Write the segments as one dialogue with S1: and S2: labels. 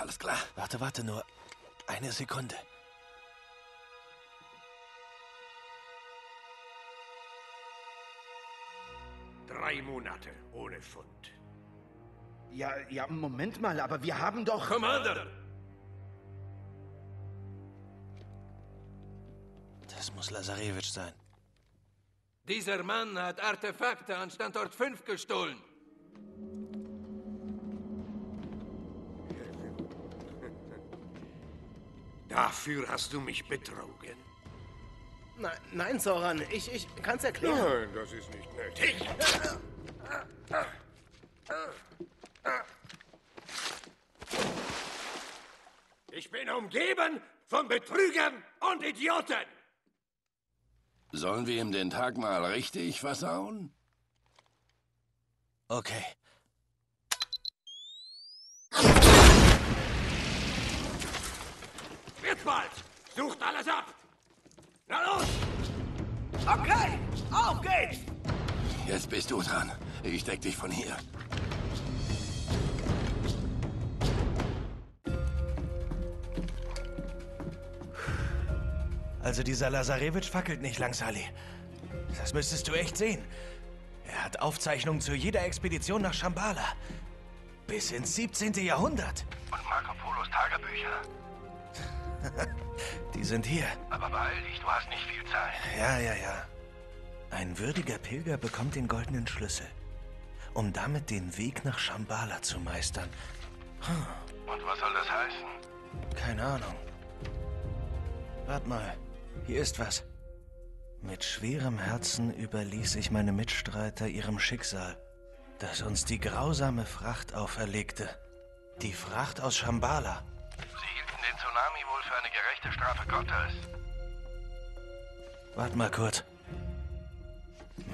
S1: alles klar.
S2: Warte, warte nur. Eine Sekunde.
S3: Drei Monate ohne Fund.
S4: Ja, ja, Moment mal, aber wir haben doch...
S3: Commander!
S2: Das muss Lazarevich sein.
S5: Dieser Mann hat Artefakte an Standort 5 gestohlen.
S3: Dafür hast du mich betrogen.
S6: Nein, nein, Zoran, ich, ich kann's erklären.
S3: Nein, das ist nicht nötig. Ich bin umgeben von Betrügern und Idioten.
S1: Sollen wir ihm den Tag mal richtig versauen?
S2: Okay.
S3: Wird bald. Sucht alles ab. Na los!
S6: Okay, auf geht's!
S1: Jetzt bist du dran. Ich deck dich von hier.
S2: Also dieser Lazarevich fackelt nicht lang, Sally. Das müsstest du echt sehen. Er hat Aufzeichnungen zu jeder Expedition nach Shambhala. Bis ins 17. Jahrhundert.
S1: Und Marco Polos Tagebücher.
S2: Die sind hier.
S1: Aber beeil dich, du hast nicht viel Zeit.
S2: Ja, ja, ja. Ein würdiger Pilger bekommt den goldenen Schlüssel, um damit den Weg nach Shambhala zu meistern.
S1: Und was soll das heißen?
S2: Keine Ahnung. Wart mal, hier ist was. Mit schwerem Herzen überließ ich meine Mitstreiter ihrem Schicksal, das uns die grausame Fracht auferlegte. Die Fracht aus Shambhala.
S1: Sie hielten den Tsunami wohl für eine gerechte Strafe Gottes.
S2: Wart mal kurz.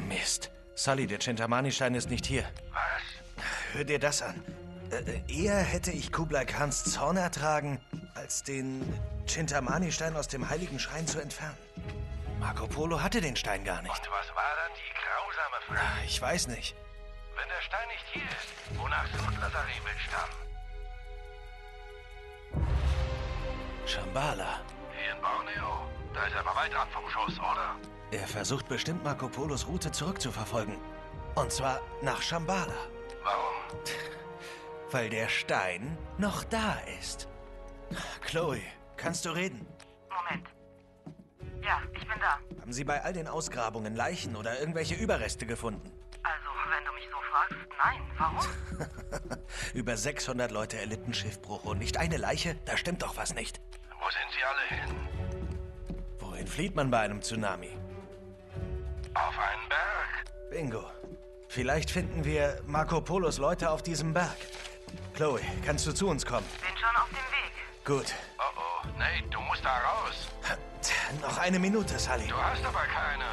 S2: Mist. Sully, der Chintamani-Stein ist nicht hier.
S1: Was?
S2: Hör dir das an. Äh, eher hätte ich Kublai Khans Zorn ertragen, als den Chintamani-Stein aus dem heiligen Schrein zu entfernen. Marco Polo hatte den Stein gar nicht.
S1: Und was war dann die grausame Frage?
S2: Ich weiß nicht.
S1: Wenn der Stein nicht hier ist, wonach sucht Lazarevich dann?
S2: Shambhala.
S1: Hier in Borneo. Da ist er aber weit ab vom Schuss, oder?
S2: Er versucht bestimmt Marco Polos Route zurückzuverfolgen. Und zwar nach Shambhala.
S1: Warum?
S2: Weil der Stein noch da ist. Chloe, kannst du reden?
S7: Moment. Ja, ich bin da.
S2: Haben Sie bei all den Ausgrabungen Leichen oder irgendwelche Überreste gefunden?
S7: Also, wenn du mich so fragst, nein. Warum?
S2: Über 600 Leute erlitten Schiffbruch und nicht eine Leiche? Da stimmt doch was nicht.
S1: Wo sind sie alle hin?
S2: Wohin flieht man bei einem Tsunami?
S1: Auf einen Berg.
S2: Bingo. Vielleicht finden wir Marco Polos Leute auf diesem Berg. Chloe, kannst du zu uns kommen?
S7: Bin schon auf dem Weg.
S2: Gut.
S1: Oh oh, Nate, du musst da raus.
S2: Noch eine Minute, Sully.
S1: Du hast aber keine.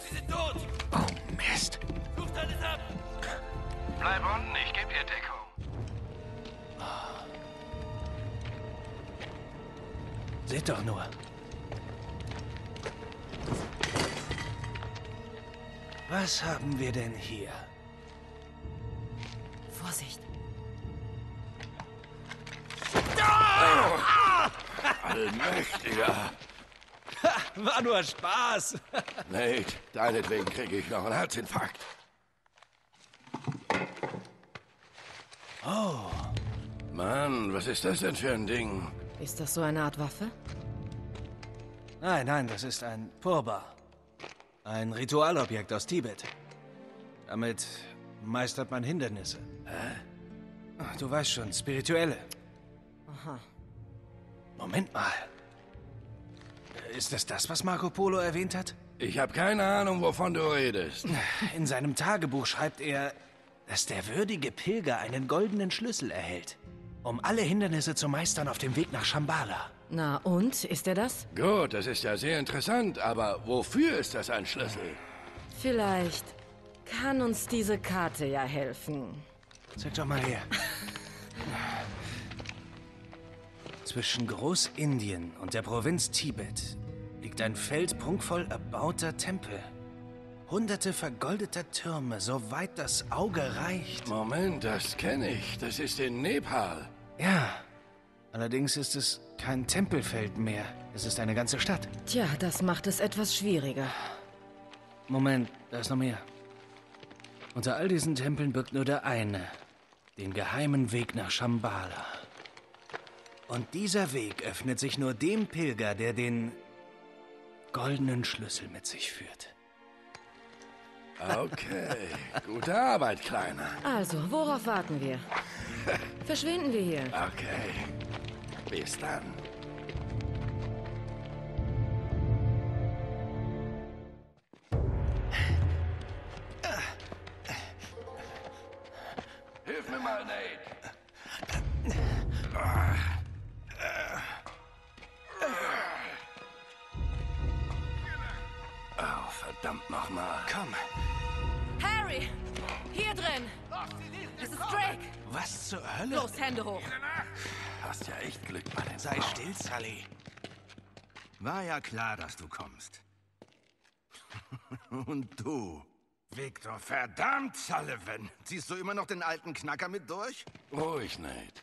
S5: Sie sind tot!
S2: Oh, Mist.
S5: Sucht alles ab!
S1: Bleib unten, ich gebe
S2: Seht doch nur. Was haben wir denn hier?
S7: Vorsicht.
S1: Allmächtiger.
S2: War nur Spaß.
S1: Nate, deinetwegen kriege ich noch einen Herzinfarkt. Oh. Mann, was ist das denn für ein Ding?
S7: Ist das so eine Art Waffe?
S2: Nein, nein, das ist ein Purba. Ein Ritualobjekt aus Tibet. Damit meistert man Hindernisse. Hä? Du weißt schon, spirituelle.
S7: Aha.
S2: Moment mal. Ist es das, was Marco Polo erwähnt hat?
S1: Ich habe keine Ahnung, wovon du redest.
S2: In seinem Tagebuch schreibt er, dass der würdige Pilger einen goldenen Schlüssel erhält, um alle Hindernisse zu meistern auf dem Weg nach Shambhala.
S7: Na und, ist er das?
S1: Gut, das ist ja sehr interessant, aber wofür ist das ein Schlüssel?
S7: Vielleicht kann uns diese Karte ja helfen.
S2: Zeig doch mal her. Zwischen Großindien und der Provinz Tibet liegt ein Feld prunkvoll erbauter Tempel. Hunderte vergoldeter Türme, so weit das Auge reicht.
S1: Moment, das kenne ich. Das ist in Nepal.
S2: Ja. Allerdings ist es kein Tempelfeld mehr. Es ist eine ganze Stadt.
S7: Tja, das macht es etwas schwieriger.
S2: Moment, da ist noch mehr. Unter all diesen Tempeln birgt nur der eine, den geheimen Weg nach Shambhala. Und dieser Weg öffnet sich nur dem Pilger, der den goldenen Schlüssel mit sich führt.
S1: Okay, gute Arbeit, Kleiner.
S7: Also, worauf warten wir? Verschwinden wir hier.
S1: Okay, bis dann.
S4: Klar, dass du kommst. Und du, Victor, verdammt, Sullivan. Ziehst du immer noch den alten Knacker mit durch?
S1: Ruhig, Nate.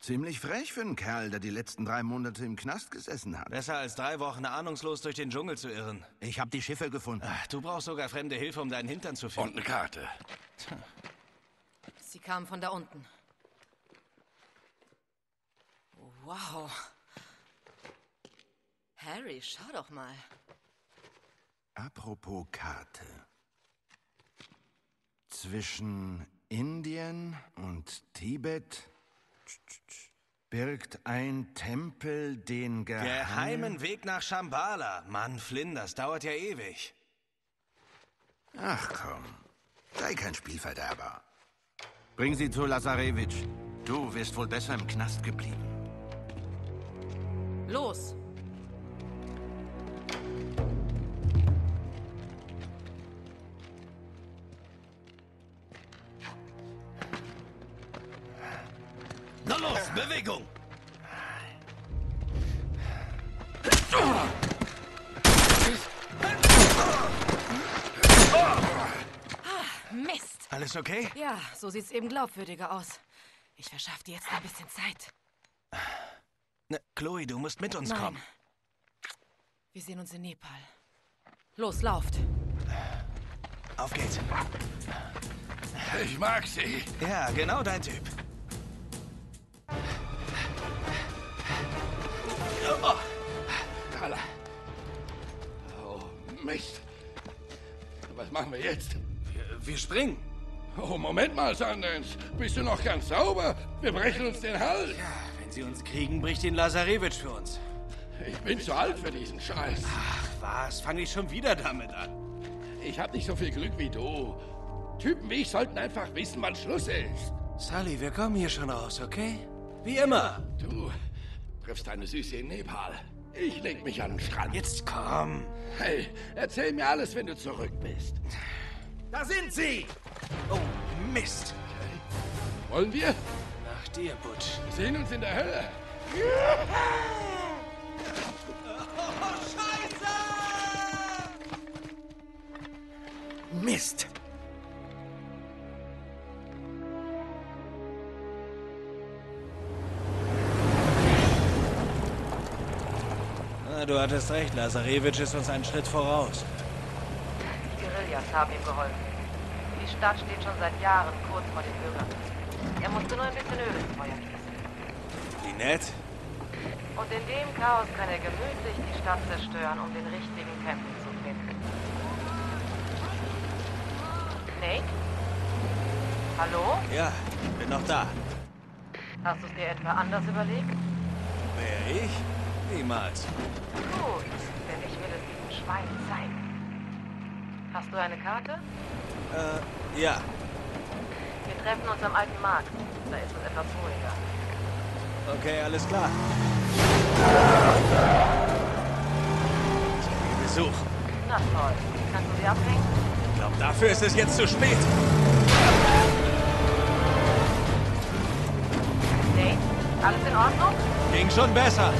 S4: Ziemlich frech für einen Kerl, der die letzten drei Monate im Knast gesessen hat.
S2: Besser als drei Wochen ahnungslos durch den Dschungel zu irren.
S4: Ich habe die Schiffe gefunden.
S2: Ach, du brauchst sogar fremde Hilfe, um deinen Hintern zu
S1: Und
S2: finden.
S1: eine Karte.
S7: Sie kamen von da unten. Wow. Harry, schau doch mal.
S4: Apropos Karte. Zwischen Indien und Tibet birgt ein Tempel den geheimen...
S2: Geheimen Weg nach Shambhala. Mann, Flynn, das dauert ja ewig.
S4: Ach komm, sei kein Spielverderber. Bring sie zu Lazarevich. Du wirst wohl besser im Knast geblieben.
S7: Los!
S2: Okay?
S7: Ja, so sieht's eben glaubwürdiger aus. Ich verschaff dir jetzt ein bisschen Zeit.
S2: Ne, Chloe, du musst mit uns
S7: Nein.
S2: kommen.
S7: Wir sehen uns in Nepal. Los, lauft!
S2: Auf geht's.
S1: Ich mag sie.
S2: Ja, genau dein Typ.
S1: Carla. Oh, Mist. Was machen wir jetzt?
S2: Wir, wir springen.
S1: Oh, Moment mal, Sundance. Bist du noch ganz sauber? Wir brechen uns den Hals.
S2: Wenn sie uns kriegen, bricht den Lazarevich für uns.
S1: Ich bin zu alt für diesen Scheiß.
S2: Ach was, fange ich schon wieder damit an.
S1: Ich hab nicht so viel Glück wie du. Typen wie ich sollten einfach wissen, wann Schluss ist.
S2: Sully, wir kommen hier schon raus, okay? Wie immer.
S1: Du triffst deine Süße in Nepal. Ich leg mich an den Strand.
S2: Jetzt komm.
S1: Hey, erzähl mir alles, wenn du zurück bist.
S4: Da sind sie!
S2: Oh, Mist.
S1: Wollen wir?
S2: Nach dir, Butch.
S1: Wir sehen uns in der Hölle.
S4: Mist!
S2: Na, du hattest recht, Lazarevich ist uns einen Schritt voraus.
S8: Die Guerillas haben ihm geholfen. Die Stadt steht schon seit Jahren kurz vor den Bürgern. Er musste nur ein bisschen Öl ins Feuer gießen.
S2: Wie nett.
S8: Und in dem Chaos kann er gemütlich die Stadt zerstören, um den richtigen Tempel zu finden. Nate? Hallo?
S2: Ja, bin noch da.
S8: Hast du es dir etwa anders überlegt?
S2: Wer ich? Niemals.
S8: Gut, denn ich will es diesem Schwein zeigen. Hast du eine Karte?
S2: Äh, ja.
S8: Wir treffen uns am alten Markt. Da ist es etwas ruhiger.
S2: Okay, alles klar. Besuch.
S8: Na toll. Kannst du sie abhängen?
S2: Ich glaube, dafür ist es jetzt zu spät.
S8: Nate? Alles in Ordnung?
S2: Ging schon besser.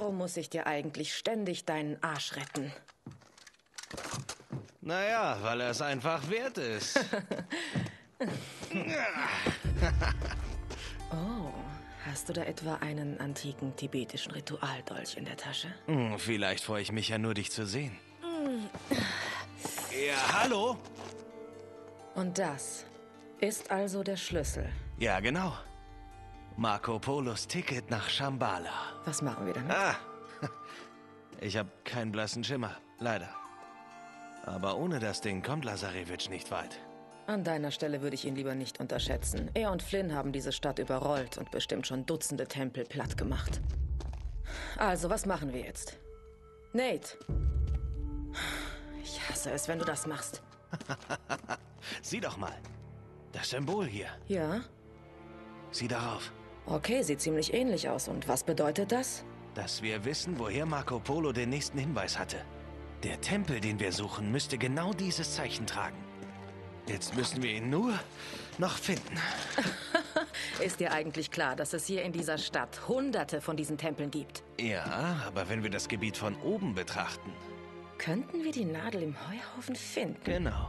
S7: Warum muss ich dir eigentlich ständig deinen Arsch retten?
S2: Naja, weil er es einfach wert ist.
S7: Oh, hast du da etwa einen antiken tibetischen Ritualdolch in der Tasche?
S2: Hm, vielleicht freue ich mich ja nur, dich zu sehen. Ja, hallo?
S7: Und das ist also der Schlüssel.
S2: Ja, genau. Marco Polos Ticket nach Shambhala.
S7: Was machen wir damit?
S2: Ah, ich habe keinen blassen Schimmer, leider. Aber ohne das Ding kommt Lazarevich nicht weit.
S7: An deiner Stelle würde ich ihn lieber nicht unterschätzen. Er und Flynn haben diese Stadt überrollt und bestimmt schon Dutzende Tempel platt gemacht. Also, was machen wir jetzt? Nate! Ich hasse es, wenn du das machst.
S2: Sieh doch mal. Das Symbol hier.
S7: Ja?
S2: Sieh darauf.
S7: Okay, sieht ziemlich ähnlich aus. Und was bedeutet das?
S2: Dass wir wissen, woher Marco Polo den nächsten Hinweis hatte. Der Tempel, den wir suchen, müsste genau dieses Zeichen tragen. Jetzt müssen wir ihn nur noch finden.
S7: Ist dir eigentlich klar, dass es hier in dieser Stadt hunderte von diesen Tempeln gibt?
S2: Ja, aber wenn wir das Gebiet von oben betrachten.
S7: Könnten wir die Nadel im Heuhaufen finden?
S2: Genau.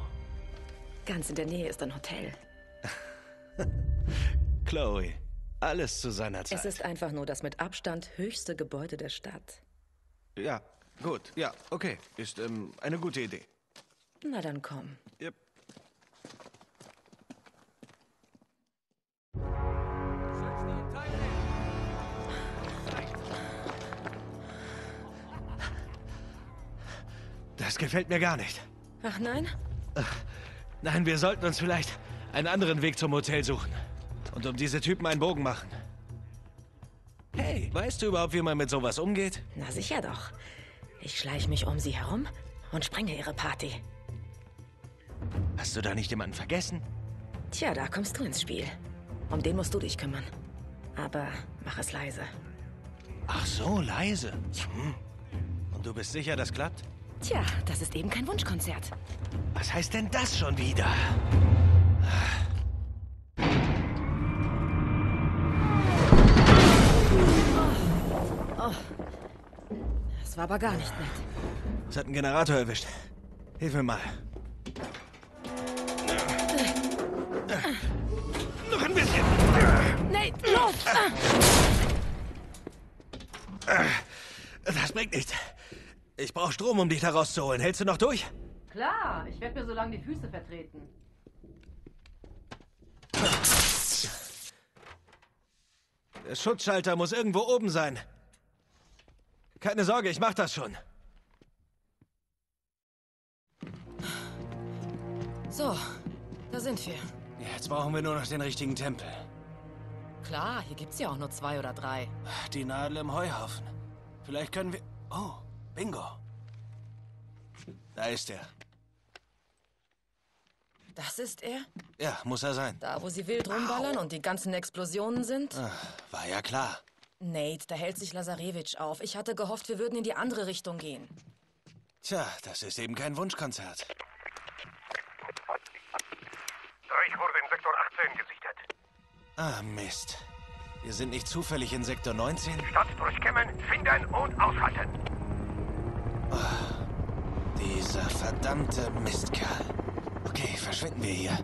S7: Ganz in der Nähe ist ein Hotel.
S2: Chloe, alles zu seiner Zeit.
S7: Es ist einfach nur das mit Abstand höchste Gebäude der Stadt.
S2: Ja, gut. Ja, okay. Ist ähm, eine gute Idee.
S7: Na dann komm.
S2: Yep. Das gefällt mir gar nicht.
S7: Ach nein?
S2: Nein, wir sollten uns vielleicht einen anderen Weg zum Hotel suchen. Und um diese Typen einen Bogen machen. Hey, weißt du überhaupt, wie man mit sowas umgeht?
S7: Na sicher doch. Ich schleich mich um sie herum und sprenge ihre Party.
S2: Hast du da nicht jemanden vergessen?
S7: Tja, da kommst du ins Spiel. Um den musst du dich kümmern. Aber mach es leise.
S2: Ach so, leise. Hm. Und du bist sicher, das klappt?
S7: Tja, das ist eben kein Wunschkonzert.
S2: Was heißt denn das schon wieder?
S7: Das war aber gar nicht nett.
S2: Es hat einen Generator erwischt. Hilf mir mal. Noch ein bisschen.
S7: Nate, los!
S2: Das bringt nichts. Ich brauche Strom, um dich da rauszuholen. Hältst du noch durch?
S7: Klar, ich werde mir so lange die Füße vertreten.
S2: Der Schutzschalter muss irgendwo oben sein. Keine Sorge, ich mach das schon.
S7: So, da sind wir.
S2: Jetzt brauchen wir nur noch den richtigen Tempel.
S7: Klar, hier gibt's ja auch nur zwei oder drei.
S2: Die Nadel im Heuhaufen. Vielleicht können wir... Oh, Bingo. Da ist er.
S7: Das ist er?
S2: Ja, muss er sein.
S7: Da, wo sie wild rumballern und die ganzen Explosionen sind?
S2: War ja klar.
S7: Nate, da hält sich Lazarevich auf. Ich hatte gehofft, wir würden in die andere Richtung gehen.
S2: Tja, das ist eben kein Wunschkonzert.
S3: Ich wurde in Sektor 18 gesichtet.
S2: Ah, Mist. Wir sind nicht zufällig in Sektor 19?
S3: Stadt durchkämmen, finden und ausschalten.
S2: Dieser verdammte Mistkerl. Okay, verschwinden wir hier.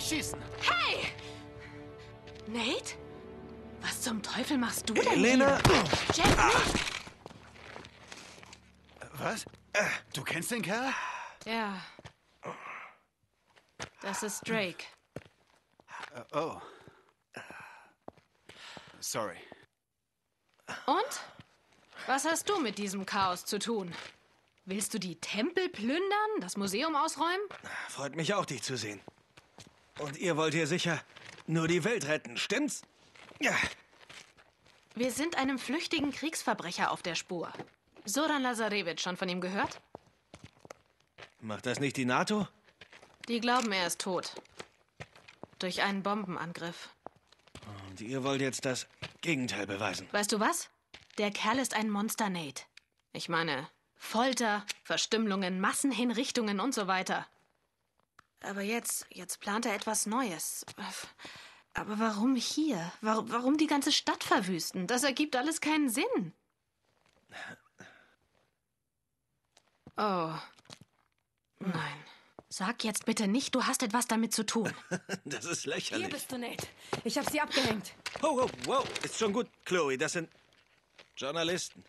S4: Oh, hey, hey, schießen!
S9: Nate? Was zum Teufel machst du denn
S2: Elena!
S9: hier? Jack, nicht!
S4: Was? Äh, du kennst den Kerl?
S9: Ja. Das ist Drake.
S4: Oh. Sorry.
S9: Und? Was hast du mit diesem Chaos zu tun? Willst du die Tempel plündern, das Museum ausräumen?
S2: Freut mich auch, dich zu sehen. Und ihr wollt hier sicher nur die Welt retten, stimmt's? Ja.
S9: Wir sind einem flüchtigen Kriegsverbrecher auf der Spur. Soran Lazarevich, schon von ihm gehört?
S2: Macht das nicht die NATO?
S9: Die glauben, er ist tot. Durch einen Bombenangriff.
S2: Und ihr wollt jetzt das Gegenteil beweisen.
S9: Weißt du was? Der Kerl ist ein Monster, Nate. Ich meine, Folter, Verstümmelungen, Massenhinrichtungen und so weiter. Aber jetzt, jetzt plant er etwas Neues. Aber warum hier? Warum, warum die ganze Stadt verwüsten? Das ergibt alles keinen Sinn. Oh. Nein. Sag jetzt bitte nicht, du hast etwas damit zu tun.
S2: Das ist
S7: Hier
S2: lächerlich.
S7: bist du, Nate. Ich habe sie abgehängt.
S2: Oh, oh, wow, ist schon gut, Chloe. Das sind Journalisten.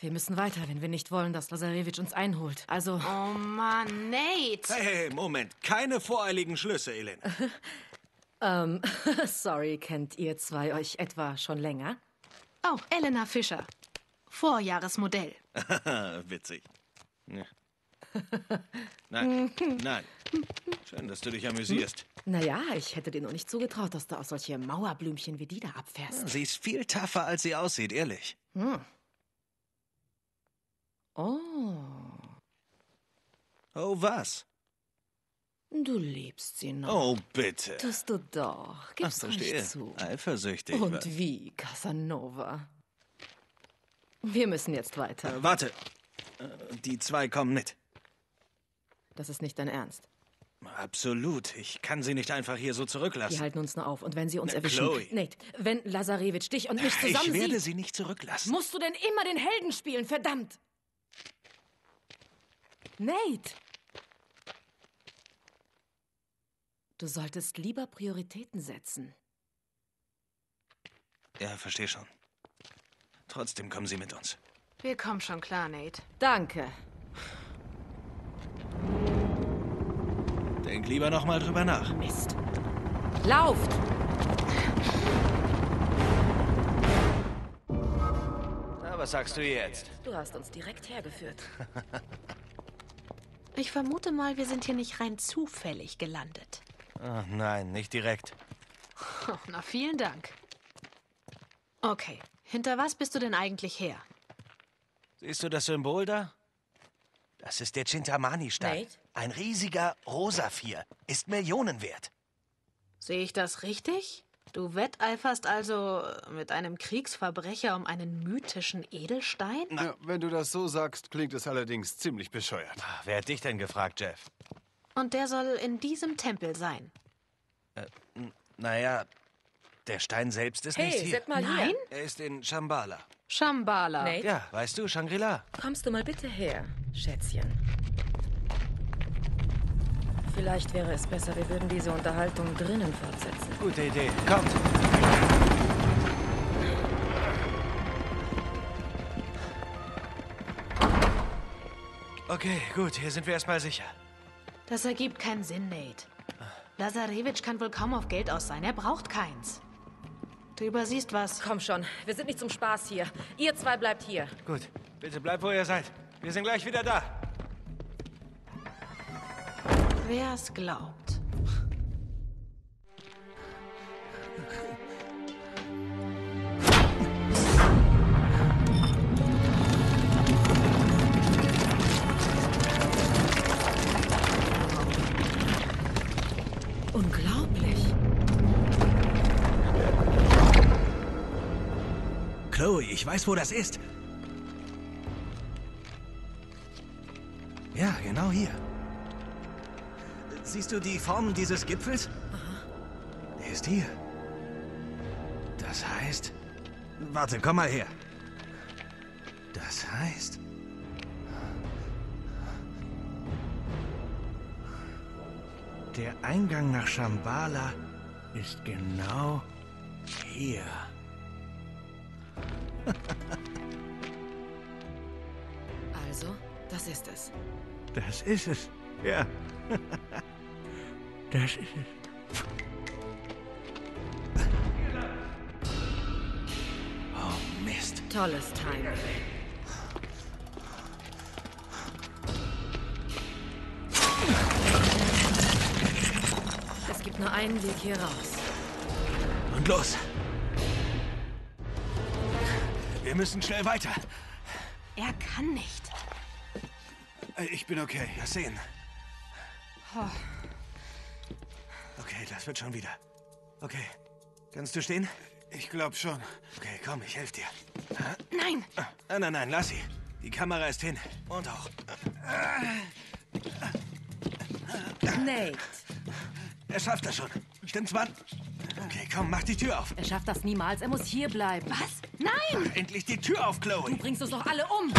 S7: Wir müssen weiter, wenn wir nicht wollen, dass Lazarevich uns einholt. Also,
S9: Oh Mann, Nate!
S2: Hey, hey, hey, Moment. Keine voreiligen Schlüsse, Elena.
S7: ähm, sorry, kennt ihr zwei euch etwa schon länger?
S9: Oh, Elena Fischer. Vorjahresmodell.
S2: Witzig. Ja. Nein, nein. Schön, dass du dich amüsierst.
S7: Naja, ich hätte dir nur nicht zugetraut, dass du auch solche Mauerblümchen wie die da abfährst.
S2: Sie ist viel tougher, als sie aussieht, ehrlich.
S7: Hm. Oh,
S2: Oh, was?
S7: du liebst sie noch.
S2: Oh, bitte.
S7: Tust du doch.
S2: Ach,
S7: Gib's
S2: verstehe.
S7: ruhig zu.
S2: Eifersüchtig.
S7: Und
S2: wa-
S7: wie, Casanova? Wir müssen jetzt weiter.
S2: Äh, warte. Äh, Die zwei kommen mit.
S7: Das ist nicht dein Ernst.
S2: Absolut. Ich kann sie nicht einfach hier so
S7: Die
S2: zurücklassen.
S7: halten uns nur auf. Und wenn sie uns
S2: Na,
S7: erwischen...
S2: Chloe.
S7: Nate, wenn Lazarevich dich und mich zusammen
S2: Ich werde
S7: sieht,
S2: sie nicht zurücklassen.
S7: musst du denn immer den Helden spielen, verdammt! Nate! Du solltest lieber Prioritäten setzen.
S2: Ja, verstehe schon. Trotzdem kommen sie mit uns.
S9: Wir kommen schon klar, Nate.
S7: Danke.
S2: Denk lieber noch mal drüber nach.
S7: Mist. Lauft!
S2: Na, was sagst du jetzt?
S7: Du hast uns direkt hergeführt.
S9: Ich vermute mal, wir sind hier nicht rein zufällig gelandet.
S2: Oh, nein, nicht direkt.
S9: Oh, na, vielen Dank. Okay, hinter was bist du denn eigentlich her?
S2: Siehst du das Symbol da? Das ist der Chintamani-Stein. Ein riesiger rosa Vier. Ist Millionen wert.
S9: Sehe ich das richtig? Du wetteiferst also mit einem Kriegsverbrecher um einen mythischen Edelstein?
S10: Ja, wenn du das so sagst, klingt es allerdings ziemlich bescheuert.
S2: Ah, Wer hat dich denn gefragt, Jeff?
S9: Und der soll in diesem Tempel sein.
S2: Naja, der Stein selbst ist nicht
S7: Hey,
S2: hier.
S7: seid mal
S9: Nein?
S7: hier.
S2: Er ist in Shambhala.
S9: Shambhala.
S7: Nate,
S2: Ja, weißt du, Shangri-La.
S7: kommst du mal bitte her, Schätzchen? Vielleicht wäre es besser, wir würden diese Unterhaltung drinnen fortsetzen.
S2: Gute Idee. Kommt. Okay, gut, hier sind wir erstmal sicher.
S9: Das ergibt keinen Sinn, Nate. Lazarevich kann wohl kaum auf Geld aus sein. Er braucht keins. Du übersiehst was.
S7: Komm schon, wir sind nicht zum Spaß hier. Ihr zwei bleibt hier.
S2: Gut, bitte bleibt, wo ihr seid. Wir sind gleich wieder da.
S9: Wer es glaubt.
S7: Unglaublich.
S2: Chloe, ich weiß, wo das ist. Ja, genau hier. Siehst du die Form dieses Gipfels? Der ist hier. Das heißt... Warte, komm mal her. Das heißt... Der Eingang nach Shambhala ist genau hier.
S7: Also, das ist es.
S2: Das ist es. Ja. Das ist es. Oh, Mist.
S7: Tolles Timing. Es gibt nur einen Weg hier raus.
S2: Und los. Wir müssen schnell weiter.
S9: Er kann nicht.
S2: Äh, Ich bin okay. Lass sehen. Okay, das wird schon wieder. Okay. Kannst du stehen?
S10: Ich glaub schon.
S2: Okay, komm, ich helfe dir.
S9: Nein!
S2: Nein, nein, nein, lass sie. Die Kamera ist hin. Und auch.
S7: Nate,
S2: Er schafft das schon. Stimmt's, Mann? Okay, komm, mach die Tür auf.
S11: Er schafft das niemals. Er muss hier bleiben.
S9: Was? Nein!
S2: Endlich die Tür auf,
S11: Du
S2: Chloe.
S11: bringst uns doch alle um.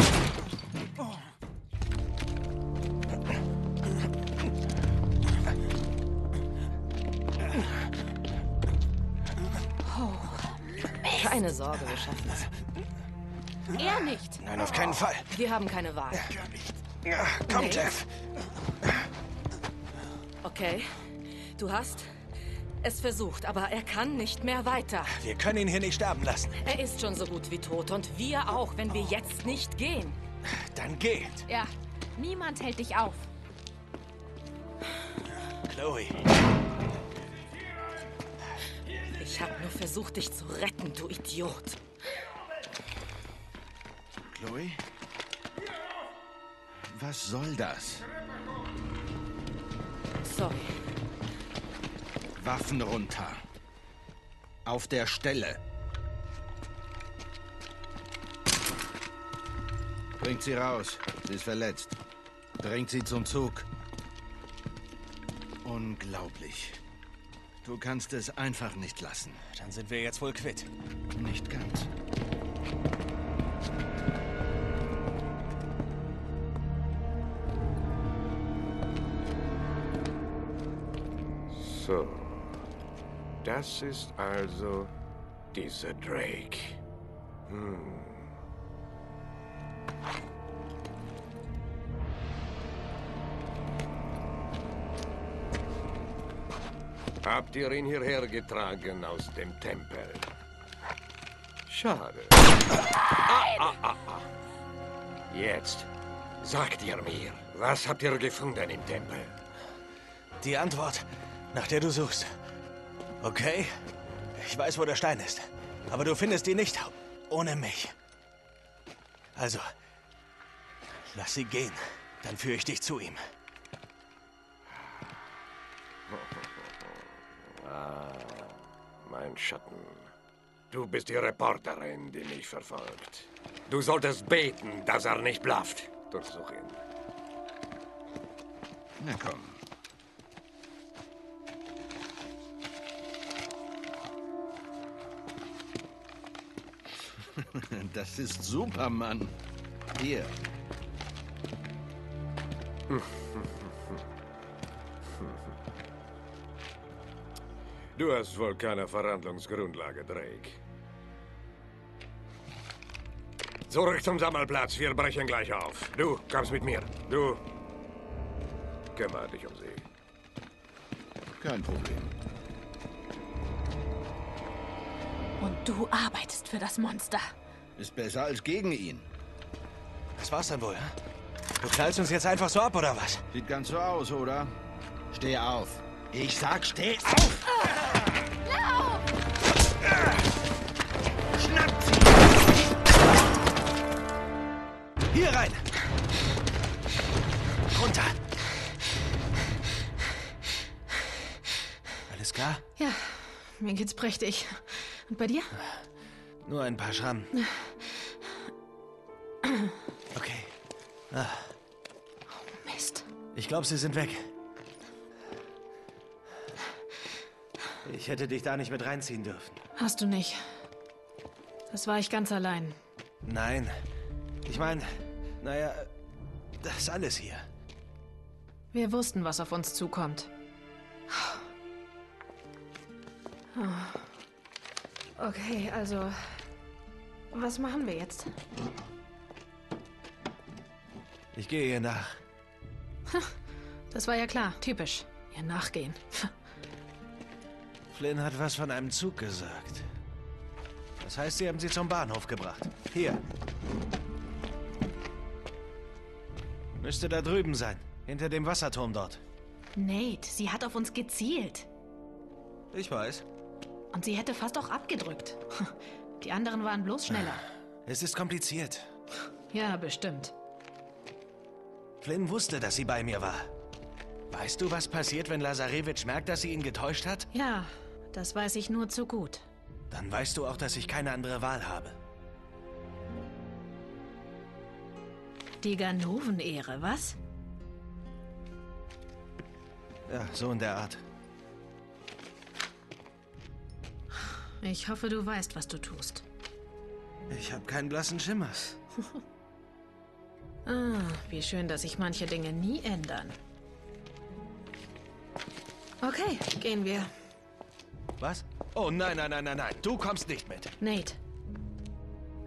S7: Keine Sorge, wir schaffen es.
S9: Er nicht!
S2: Nein, auf keinen Fall.
S7: Wir haben keine Wahl.
S2: Ja, komm,
S7: Nee.
S2: Jeff.
S7: Okay? Du hast es versucht, aber er kann nicht mehr weiter.
S2: Wir können ihn hier nicht sterben lassen.
S7: Er ist schon so gut wie tot und wir auch, wenn wir jetzt nicht gehen.
S2: Dann geht.
S9: Ja, niemand hält dich auf.
S2: Chloe.
S7: Ich habe nur versucht, dich zu retten, du Idiot.
S4: Chloe? Was soll das?
S7: Sorry.
S4: Waffen runter. Auf der Stelle. Bringt sie raus. Sie ist verletzt. Bringt sie zum Zug. Unglaublich. Du kannst es einfach nicht lassen.
S2: Dann sind wir jetzt wohl quitt.
S4: Nicht ganz.
S3: So. Das ist also dieser Drake. Hm. Habt ihr ihn hierher getragen aus dem Tempel? Schade. Ah, ah, ah, ah. Jetzt sagt ihr mir, was habt ihr gefunden im Tempel?
S2: Die Antwort, nach der du suchst. Okay? Ich weiß, wo der Stein ist. Aber du findest ihn nicht ohne mich. Also, lass sie gehen. Dann führe ich dich zu ihm.
S3: Mein Schatten. Du bist die Reporterin, die mich verfolgt. Du solltest beten, dass er nicht blafft. Durchsuch ihn.
S4: Na komm. Das ist Superman. Hier.
S3: Du hast wohl keine Verhandlungsgrundlage, Drake. Zurück zum Sammelplatz. Wir brechen gleich auf. Du kommst mit mir. Du kümmere dich um sie.
S4: Kein Problem.
S9: Und du arbeitest für das Monster.
S4: Ist besser als gegen ihn.
S2: Das war's dann wohl, hä? Du knallst uns jetzt einfach so ab, oder was?
S4: Sieht ganz so aus, oder? Steh auf. Ich sag, steh auf!
S9: Mir geht's prächtig. Und bei dir?
S2: Nur ein paar Schrammen. Okay. Ah,
S9: Mist.
S2: ich glaube, sie sind weg. Ich hätte dich da nicht mit reinziehen dürfen.
S9: Hast du nicht. Das war ich ganz allein.
S2: Nein. Ich meine, naja, das ist alles hier.
S9: Wir wussten, was auf uns zukommt. Okay, also. Was machen wir jetzt?
S2: Ich gehe ihr nach.
S9: Das war ja klar. Typisch. Ihr nachgehen.
S2: Flynn hat was von einem Zug gesagt. Das heißt, sie haben sie zum Bahnhof gebracht. Hier. Müsste da drüben sein. Hinter dem Wasserturm dort.
S9: Nate, sie hat auf uns gezielt.
S2: Ich weiß.
S9: Und sie hätte fast auch abgedrückt. Die anderen waren bloß schneller.
S2: Es ist kompliziert.
S9: Ja, bestimmt.
S2: Flynn wusste, dass sie bei mir war. Weißt du, was passiert, wenn Lazarevich merkt, dass sie ihn getäuscht hat?
S9: Ja, das weiß ich nur zu gut.
S2: Dann weißt du auch, dass ich keine andere Wahl habe.
S9: Die Ganoven-Ehre, was?
S2: Ja, so in der Art.
S9: Ich hoffe, du weißt, was du tust.
S2: Ich habe keinen blassen Schimmer.
S9: Ah, wie schön, dass sich manche Dinge nie ändern. Okay, gehen wir.
S2: Was? Oh nein, nein, nein, nein, nein. Du kommst nicht mit.
S9: Nate,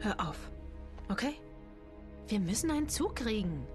S9: hör auf. Okay? Wir müssen einen Zug kriegen.